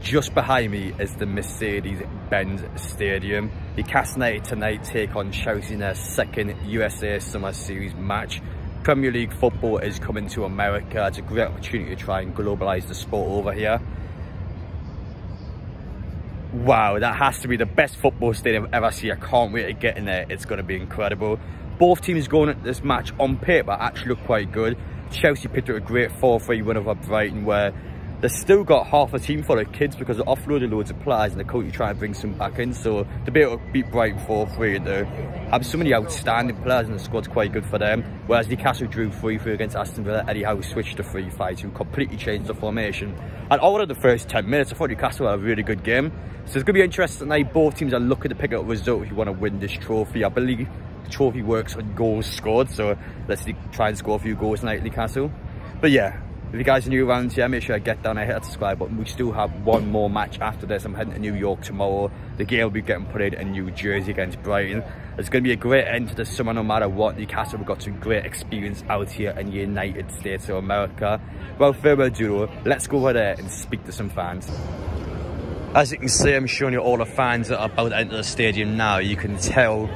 Just behind me is the Mercedes-Benz Stadium. Newcastle United tonight take on Chelsea in their second USA Summer Series match. Premier League football is coming to America. It's a great opportunity to try and globalise the sport over here. Wow, that has to be the best football stadium I've ever seen. I can't wait to get in there. It's going to be incredible. Both teams going at this match on paper actually look quite good. Chelsea picked up a great 4-3 win over Brighton where They've still got half a team full of kids because they offloaded loads of players and they're currently trying to bring some back in. So to be able to beat Brighton 4-3 and to have so many outstanding players in the squad's quite good for them. Whereas Newcastle drew 3-3 against Aston Villa, Eddie Howe switched to 3-5 completely changed the formation. And all of the first 10 minutes, I thought Newcastle had a really good game. So it's going to be interesting tonight. Both teams are looking to pick up a result if you want to win this trophy. I believe the trophy works on goals scored. So let's try and score a few goals tonight, Newcastle. But yeah, if you guys are new around here, make sure I get down there, hit that subscribe button. We still have one more match after this. I'm heading to New York tomorrow. The game will be getting played in New Jersey against Brighton. It's going to be a great end to the summer no matter what. Newcastle have got some great experience out here in the United States of America. Well, further ado, let's go over there and speak to some fans. As you can see, I'm showing you all the fans that are about to enter the stadium now. You can tell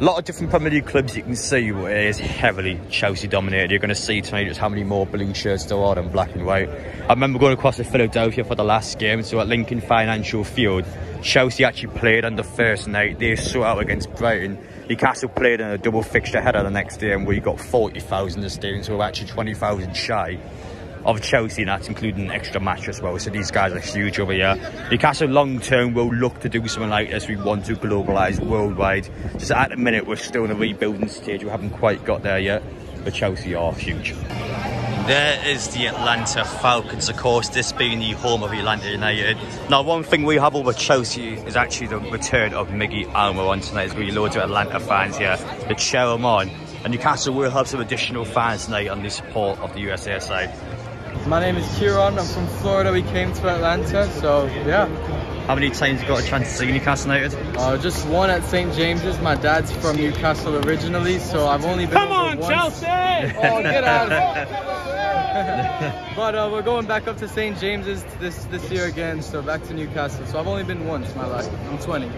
a lot of different Premier League clubs you can see it is heavily Chelsea dominated. You're going to see tonight just how many more blue shirts there are than black and white. I remember going across to Philadelphia for the last game, so at Lincoln Financial Field, Chelsea actually played on the first night. They saw out against Brighton. Newcastle played in a double fixture header the next day and we got 40,000 in the stadium, so we're actually 20,000 shy of Chelsea, and that's including an extra match as well. So these guys are huge over here. Newcastle long term will look to do something like this. We want to globalise worldwide. Just at the minute, we're still in a rebuilding stage. We haven't quite got there yet, but Chelsea are huge. There is the Atlanta Falcons, of course, this being the home of Atlanta United. Now, one thing we have over Chelsea is actually the return of Miggy Almiron on tonight. There's going to be loads of Atlanta fans here to cheer him on. And Newcastle will have some additional fans tonight on the support of the USA side. My name is Kieran. I'm from Florida. We came to Atlanta, so yeah. How many times you got a chance to see Newcastle United? Uh, just one at St. James's. My dad's from Newcastle originally, so I've only been Come on, once. Chelsea! Oh, get out! but uh, we're going back up to St. James's this this year again, so back to Newcastle. So I've only been once in my life. I'm 20.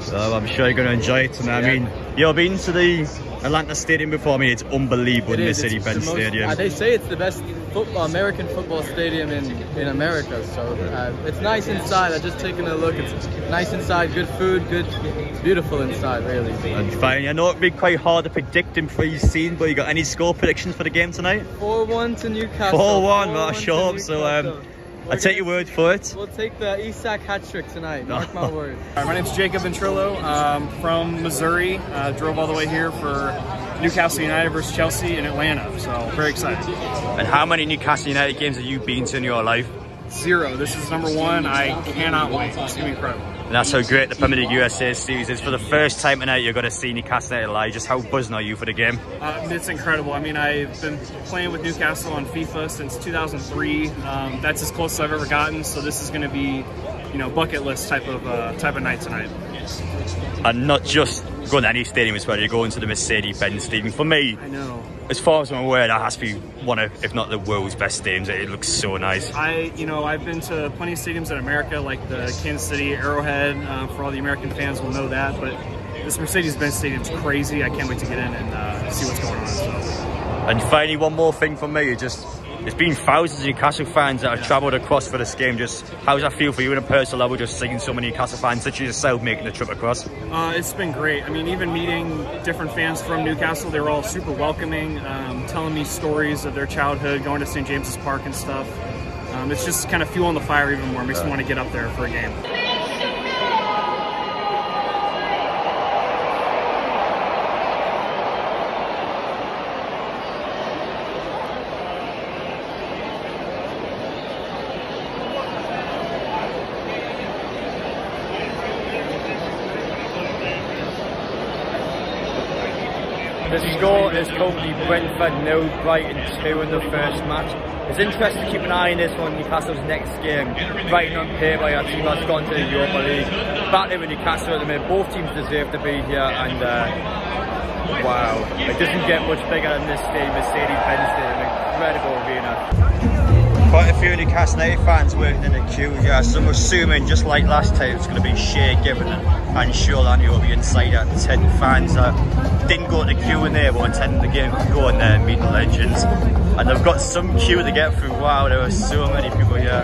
So I'm sure you're going to enjoy it. And I mean, you've been to the Atlanta Stadium before. I mean, it's unbelievable, it the Mercedes-Benz Stadium. Uh, they say it's the best football, American football stadium in, in America. So uh, it's nice inside. I've just taken a look. It's nice inside, good food, good, beautiful inside, really. And fine. I know it'd be quite hard to predict in pre-scene, but you got any score predictions for the game tonight? 4-1 to Newcastle. 4-1, well, sure. So um, I take your word for it. We'll take the Isak hat trick tonight. Mark my word. my name's Jacob Ventrilo. Um, from Missouri. Uh, drove all the way here for Newcastle United versus Chelsea in Atlanta. So very excited. And how many Newcastle United games have you been to in your life? Zero. This is number one. I cannot wait. It's gonna be incredible. And that's how great the Premier League USA series is. For the first time tonight, you're going to see Newcastle United live. Just how buzzing are you for the game? Uh, it's incredible. I mean, I've been playing with Newcastle on FIFA since 2003. Um, that's as close as I've ever gotten. So this is going to be, you know, bucket list type of uh, type of night tonight. And not just going to any stadium as well. You're going to the Mercedes-Benz Stadium. For me, I know. As far as I'm aware, that has to be one of, if not the world's best stadiums. It looks so nice. I, you know, I've been to plenty of stadiums in America, like the Kansas City Arrowhead. Uh, for all the American fans, will know that. But this Mercedes-Benz Stadium's crazy. I can't wait to get in and uh, see what's going on. So. And finally, one more thing for me, just there's been thousands of Newcastle fans that have travelled across for this game. Just how does that feel for you in a personal level, just seeing so many Newcastle fans such as yourself making the trip across? Uh, it's been great. I mean, even meeting different fans from Newcastle, they were all super welcoming, um, telling me stories of their childhood, going to St. James's Park and stuff. Um, it's just kind of fueling the fire even more. It makes me want to get up there for a game. The score is currently Brentford nil, Brighton 2 in the first match. It's interesting to keep an eye on this one, Newcastle's next game. Brighton on paper, our team has gone to the Europa League. Battling with Newcastle at the minute, both teams deserve to be here and uh, wow, it doesn't get much bigger than this stadium, Mercedes-Benz Stadium, incredible arena. Quite a few Newcastle United fans working in the queue here, so I'm assuming just like last time it's going to be Shay Given and Sean Lanny will be inside at 10 fans that didn't go to the queue in there but attended the game. Go in there and meet the legends. And they've got some queue to get through. Wow there are so many people here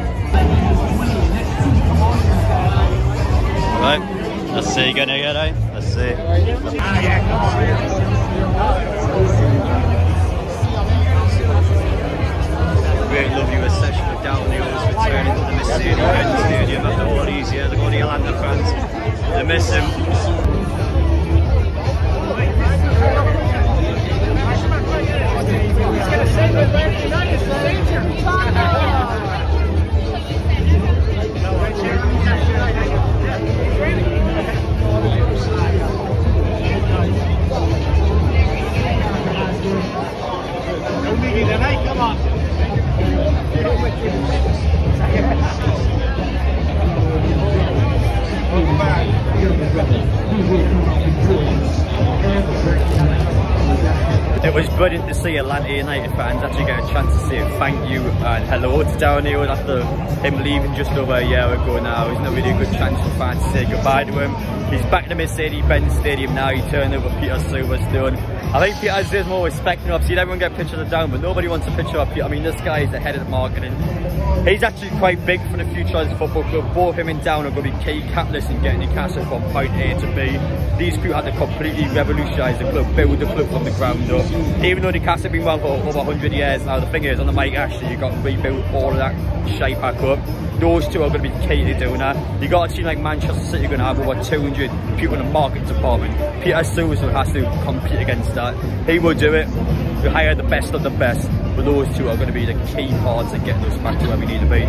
right let's see you gonna get eh? let's see great lovely reception of Downhillers returning to the Mercedes-Benz Stadium after all these years. They're going to Atlanta fans. They miss him. See Atlanta United fans actually get a chance to say thank you and hello to Darren Eales after him leaving just over a year ago now. It's not really a good chance for fans to say goodbye to him. He's back in the Mercedes-Benz Stadium now. He turned over Peter Silverstone. I think Peter deserves more respect. You know, I've seen everyone get pictures of down, but nobody wants a picture of Peter. I mean, this guy is the head of the marketing. He's actually quite big for the future of the football club. Both him and Down are going to be key catalysts in getting Newcastle from point A to B. These two had to completely revolutionise the club, build the club from the ground up. Even though Newcastle have been around for over 100 years now, the thing is, on the Mike Ashley, you've got to rebuild all of that shape back up. Those two are going to be key to doing that. You got a team like Manchester City going to have over 200 people in the marketing department. Peter Silverstone has to compete against that. He will do it. We hire the best of the best, but those two are going to be the key parts in getting us back to where we need to be.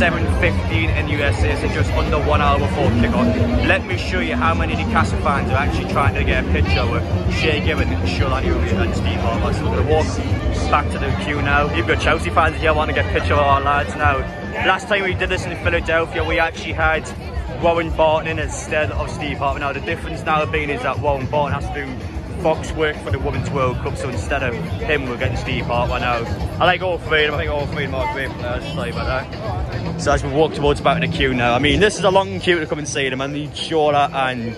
7.15 in USA, so just under one hour before kickoff. Let me show you how many Newcastle fans are actually trying to get a picture with Shay Given, and Shola Ameobi and Steve Harper. So we're going to walk back to the queue now. You've got Chelsea fans here want to get a picture of our lads now. Last time we did this in Philadelphia, we actually had Warren Barton instead of Steve Harper. Now the difference now being is that Warren Barton has to do Fox worked for the Women's World Cup, so instead of him, we're getting Steve Harper now. I like all three of them, I think all three of them are great players, sorry about that. So as we walk towards about in the queue now, I mean, this is a long queue to come and see them, and the Shola and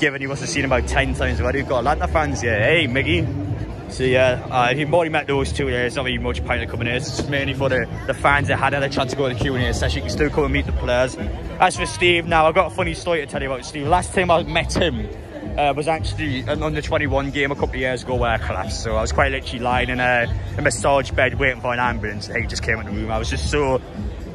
given you must have seen about 10 times already. We've got Atlanta fans here. Hey, Miggy. So yeah, uh, if you've already met those two there, it's not really much point of coming here. It's mainly for the, the fans that had had a chance to go to the Q&A session. You can still come and meet the players. As for Steve, now I've got a funny story to tell you about Steve. Last time I met him, uh, was actually an under 21 game a couple of years ago where I collapsed. So I was quite literally lying in a, a massage bed waiting for an ambulance. And he just came in the room. I was just so,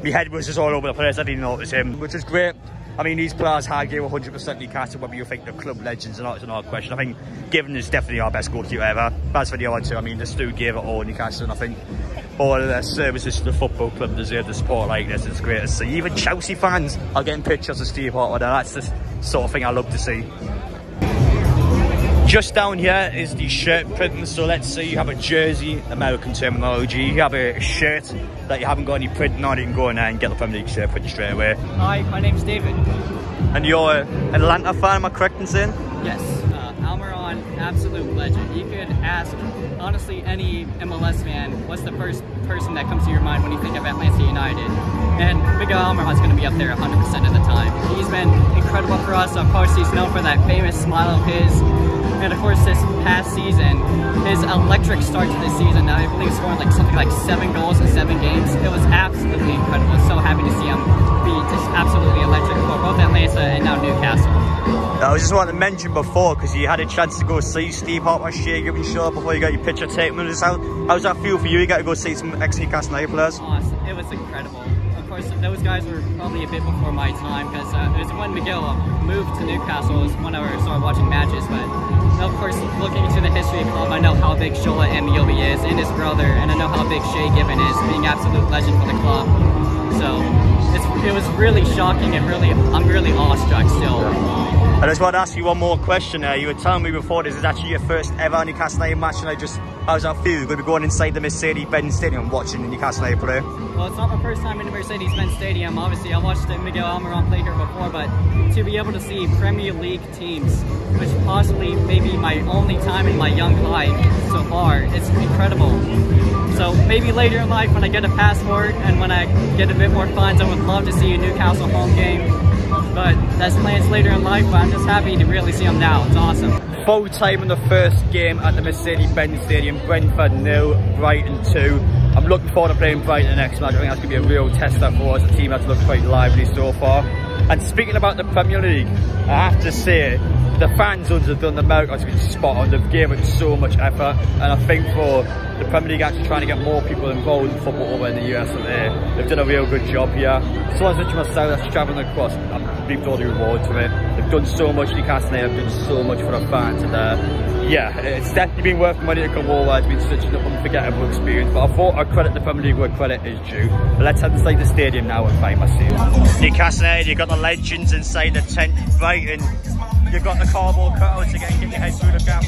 my head was just all over the place. I didn't notice him, which is great. I mean, these players had gave 100% Newcastle, whether you think the club legends or not, it's another question. I think Given is definitely our best goalkeeper ever. As for the other two, I mean, the Stu gave it all Newcastle, and I think all of their services to the football club deserve the support like this. It's great to see. Even Chelsea fans are getting pictures of Steve Harper. That's the sort of thing I love to see. Just down here is the shirt printing. So let's say you have a jersey, American terminology. You have a shirt that you haven't got any printing on. You can go in there and get the Premier League shirt printed straight away. Hi, my name's David. And you're an Atlanta fan, am I correct in saying? Yes, absolute legend. You could ask, honestly, any MLS fan, what's the first person that comes to your mind when you think of Atlanta United. And Miguel Almiron's going to be up there 100% of the time. He's been incredible for us. Of course, he's known for that famous smile of his. And of course, this past season, his electric start to this season, I believe scoring like something like seven goals in seven games. It was absolutely incredible. So happy to see him be just absolutely electric for both Atlanta and now Newcastle. I just wanted to mention before because you had a chance to go see Steve Harper share your show before you got your picture taken with us. How how's that feel for you? You got to go see some ex Newcastle United players. Awesome. It was incredible. Of course, those guys were probably a bit before my time because uh, it was when Miguel moved to Newcastle It was when I started watching matches. But of course, looking into the history of the club, I know how big Shola Ameobi is and his brother, and I know how big Shay Given is, being absolute legend for the club. So it was really shocking and really, I'm really awestruck still. I just want to ask you one more question. Uh, you were telling me before this is actually your first ever Newcastle United match, and I just, how's that feel? Going to be going inside the Mercedes-Benz Stadium watching the Newcastle United play? Well, it's not my first time in the Mercedes-Benz Stadium. Obviously, I watched Miguel Almiron play here before, but to be able to see Premier League teams, which possibly may be my only time in my young life so far, it's incredible. So maybe later in life when I get a passport and when I get a bit more funds, I would love to see a Newcastle home game. But that's plans later in life, but I'm just happy to really see them now. It's awesome. Full time in the first game at the Mercedes-Benz Stadium, Brentford nil, Brighton 2. I'm looking forward to playing Brighton the next match. I think that's going to be a real tester for us, a team that's looked quite lively so far. And speaking about the Premier League, I have to say, the fan zones have done the Americans been spot on. They've given so much effort, and I think for the Premier League actually trying to get more people involved in football over in the US and there, they've done a real good job here. Someone such as myself that's travelling across, I'm totally rewarded for it. They've done so much, for Newcastle they have done so much for our fans, and uh, yeah, it's definitely been worth money to come over. It's been such an unforgettable experience. But I thought I'd credit the Premier League where credit is due. But let's head inside the stadium now and find my seat. Newcastle you've got the legends inside the tent, Brighton. You've got the cardboard cutouts again, get your head through the gap.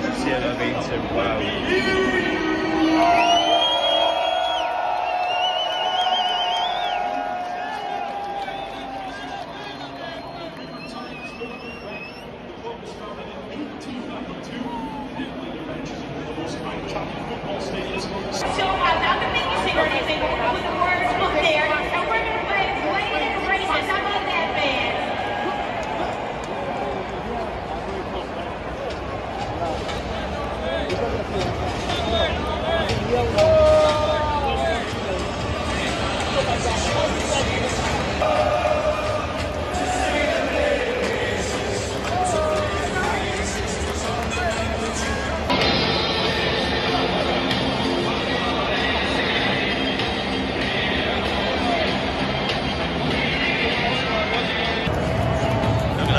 Definitely the nicest stadium I've been to. Wow.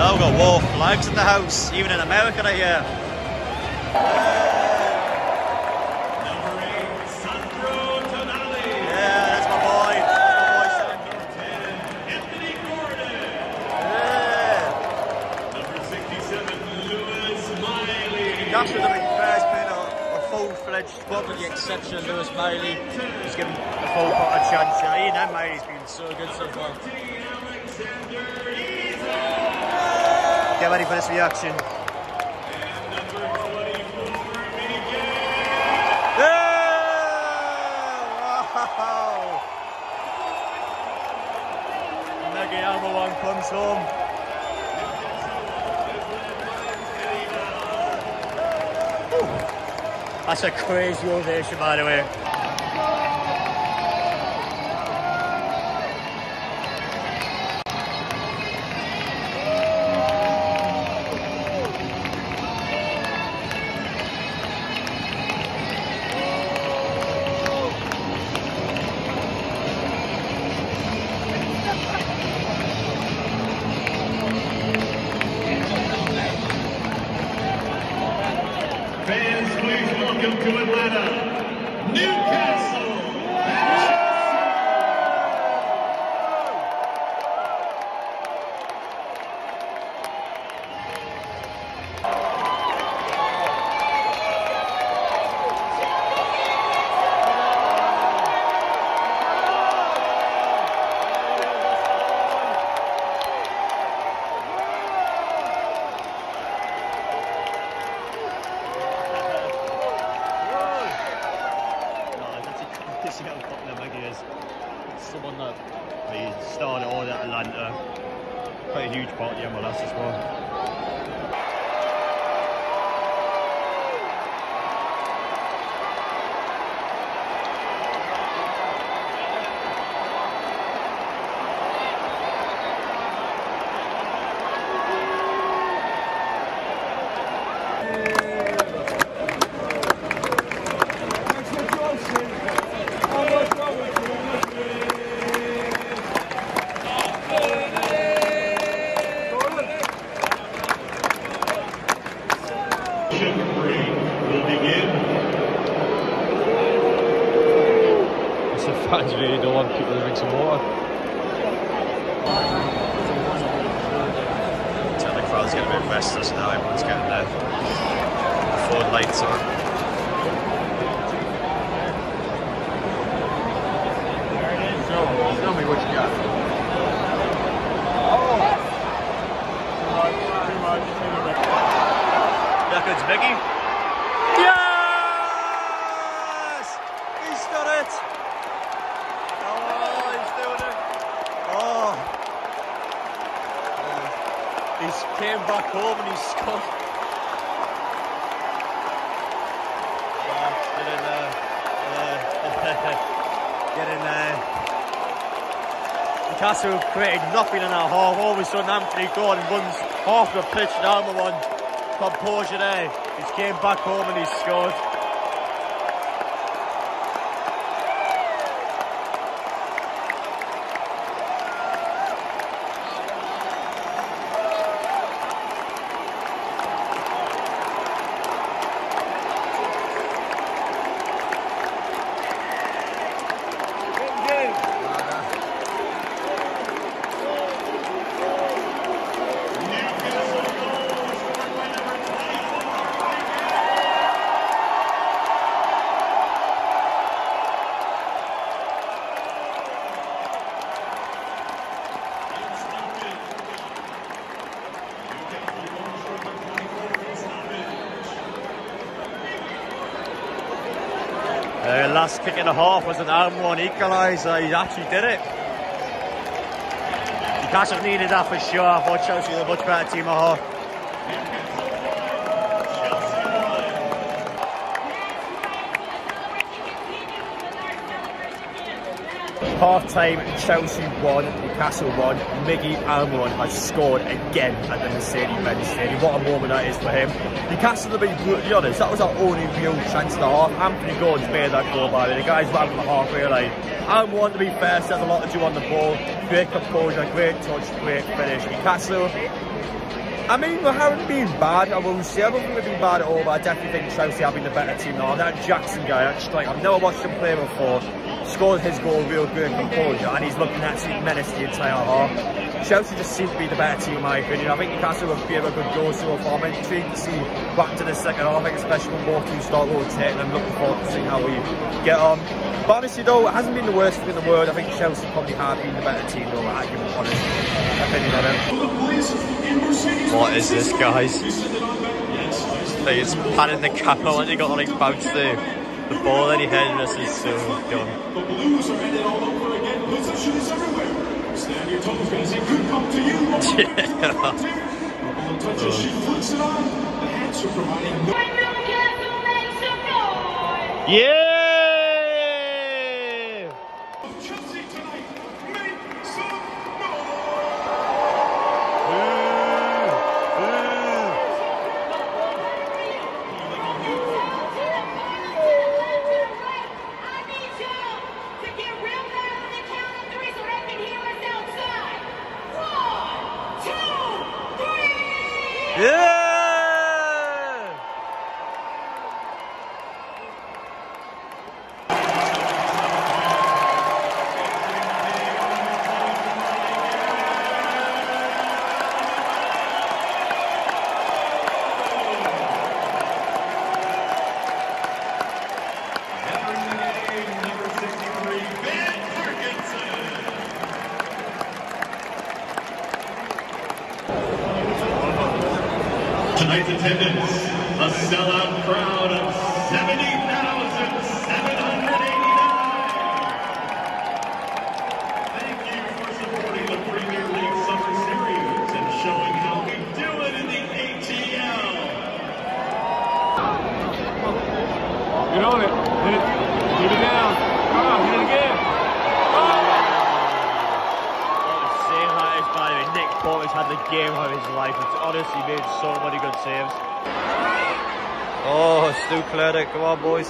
At we've got war flags in the house, even in America, I hear. Yeah, that's Yeah. That's with the first a, full-fledged squad with the exception of Lewis Miley. He's given the full pot a chance. Ian and Miley's been so good so far. Get ready for this reaction. Comes home. Whew. That's a crazy ovation, by the way. He's came back home and he's scored. Get in there. Get in there. Newcastle created nothing in that half. All of a sudden, Anthony Gordon runs half the pitch down the one. Composure there. He's came back home and he's scored. Uh, last kick and a half was an arm one equaliser. He actually did it. Newcastle needed that for sure. I thought Chelsea were a much better team at. Half time, Chelsea won, Newcastle won. Miggy Almiron has scored again at the Mercedes-Benz Stadium. What a moment that is for him. Newcastle, to be brutally honest, that was our only real chance the half. Anthony Gordon's made that goal by the way. The guy's right from the halfway line. Almiron, to be fair, has a lot to do on the ball. Great composure, great touch, great finish. Newcastle, I mean, we haven't been bad, I will say. I don't think we've been bad at all, but I definitely think Chelsea have been the better team now. That Jackson guy, that strike, I've never watched him play before. Scored his goal, real great composure, and he's looking absolutely menace the entire half. Chelsea just seem to be the better team, in my opinion. I think Newcastle will be a good goal so far. I'm intrigued to see back to the second half, especially when both teams start rotating. I'm looking forward to seeing how we get on. But honestly, though, it hasn't been the worst thing in the world. I think Chelsea probably have been the better team, though, I give an honest opinion on it. What is this, guys? Like, it's patting the cap on and he got like bounced the, the ball that he had. This is so dumb. The Blues are headed all over again. Put some shoes everywhere. Stand your toes, guys. It could come to you. Couple of touches, she flicks it on. The hats are providing no Newcastle makes some noise. Yeah! Chelsea tonight. Make some noise. I need y'all to get real loud on the count of three so they can hear us outside. One, two, three. Yeah! tonight's attendance, a sellout crowd of 70,789. Thank you for supporting the Premier League Summer Series and showing how we do it in the ATL. Get on it. Hit it. Keep it down. Come on, hit it again. Saying by the way, Nick has had the game of his life. It's honestly made so many good saves. Oh, Stu Cleddick, come on, boys.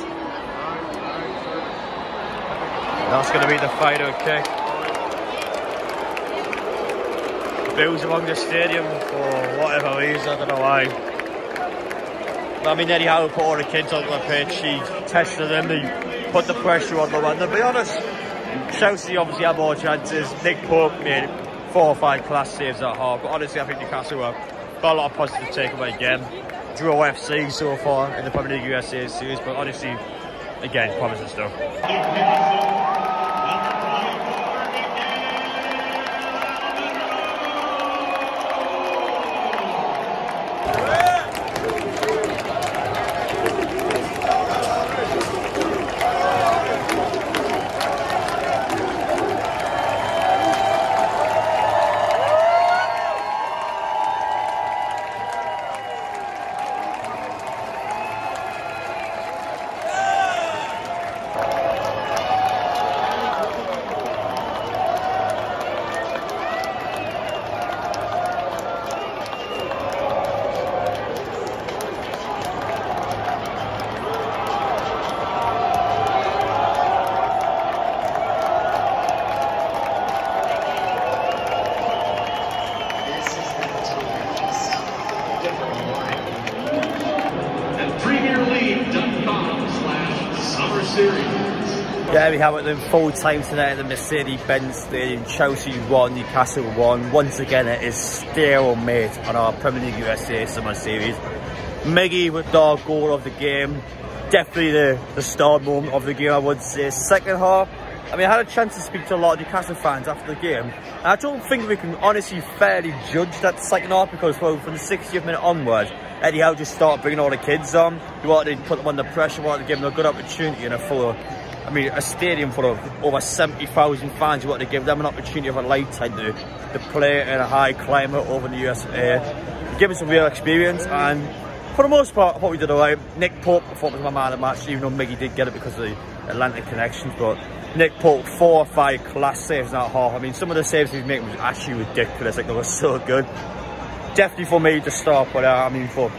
That's going to be the final kick. Bills among the stadium for whatever reason, I don't know why. I mean, Howe put all the kids on the pitch, he tested them, he put the pressure on them, and to be honest, Chelsea obviously had more chances. Nick Pope made four or five class saves at half, but honestly, I think Newcastle were got a lot of positive takeaway again. Drew FC so far in the Premier League USA series, but honestly, again, promising stuff. Yeah, we have it in full time tonight at the Mercedes-Benz Stadium. Chelsea won, Newcastle won. Once again, it is stalemate on our Premier League USA Summer Series. Miggy with the goal of the game. Definitely the, the star moment of the game, I would say. Second half, I mean, I had a chance to speak to a lot of Newcastle fans after the game. And I don't think we can honestly fairly judge that second half because, well, from the 60th minute onwards, Eddie Howe just started bringing all the kids on. He wanted to put them under pressure, wanted to give them a good opportunity and a full I mean, a stadium full of over 70,000 fans, you wanted to give them an opportunity of a lifetime to, to play in a high climate over in the USA. Give us some real experience and for the most part, I thought we did alright. Nick Pope, I thought was my man of the match, even though Miggy did get it because of the Atlantic connections, but Nick Pope, four or five class saves in that half. I mean, some of the saves he's making was actually ridiculous, like they were so good. Definitely for me to start, but uh, I mean, for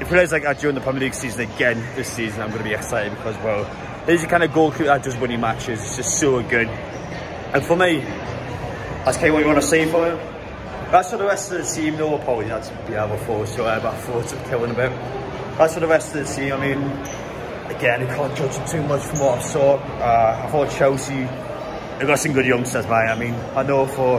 if it is like that during the Premier League season again this season, I'm going to be excited because, well, there's a kind of goalkeeper that does winning matches. It's just so good. And for me, that's kind of what you want to see for him. That's for the rest of the team. No apology, that's Bielsa for so uh, but thoughts of killing a bit. That's for the rest of the team. I mean, again, I can't judge them too much from what I saw. Uh, I thought Chelsea, they've got some good youngsters, man. I mean, I know for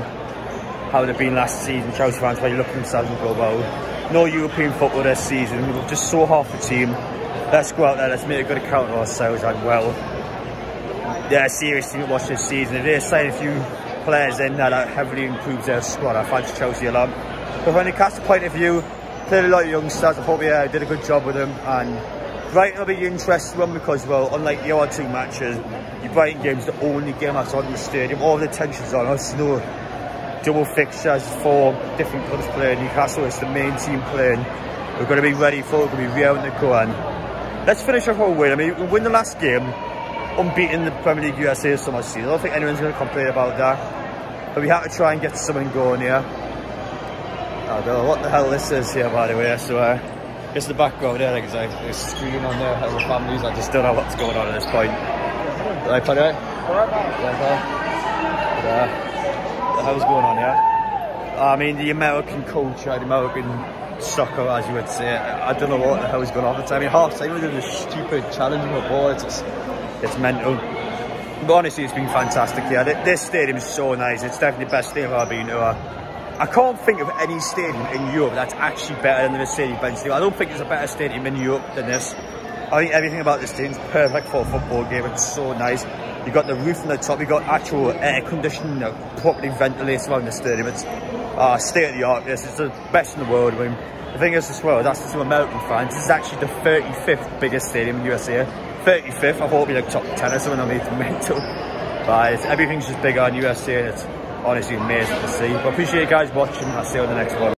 how they've been last season, Chelsea fans probably look at themselves and go, well, no European football this season. We've just so half the team. Let's go out there, let's make a good account of ourselves and well, yeah, seriously watch this season. They're saying a few players in there that heavily improves their squad, I fancy Chelsea a lot. But from a Newcastle point of view, played a lot of youngsters. I thought we uh, did a good job with them and Brighton will be an interesting one because, well, unlike the other two matches, the Brighton game's the only game that's on the stadium. All the tension's on us. No double fixtures, four different clubs playing. Newcastle is the main team playing. We're going to be ready for it. We're going to be real to go and let's finish off our win. I mean, we win the last game, unbeaten the Premier League USA summer season. I don't think anyone's going to complain about that. But we have to try and get something going here. I don't know what the hell this is here, by the way. So, uh, it's the background there, because like, there's screaming on there, other families. I just don't know what's going on at this point. Did I put it? Yeah. What the hell's going on here? I mean, the American culture, the American soccer, as you would say. I don't know what the hell is going on at the time. I mean, half time we're doing this stupid challenging the ball. It's just, it's mental. But honestly, it's been fantastic here. This stadium is so nice. It's definitely the best stadium I've been to. I can't think of any stadium in Europe that's actually better than the Mercedes-Benz Stadium. I don't think there's a better stadium in Europe than this. I think everything about this stadium is perfect for a football game. It's so nice. You've got the roof on the top. You've got actual air conditioning, properly ventilated around the stadium. It's uh, state of the art. This is the best in the world. I mean, the thing is as well, that's to American fans. This is actually the 35th biggest stadium in the USA. 35th. I hope be like top 10 or something. I mean, it's mental. But everything's just bigger in USA. And it's honestly amazing to see. But appreciate you guys watching. I'll see you on the next one.